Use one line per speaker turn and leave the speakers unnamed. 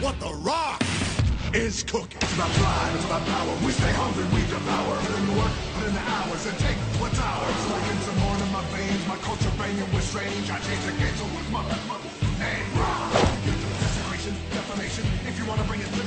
what The Rock is cooking. It's about pride, it's about power. We stay hungry, we devour. Put in the work, put in the hours, and take what's ours. Like in the more in my veins, my culture banging with strange. I change the game, so what's my, my, my rock? Desecration, defamation. If you wanna bring it.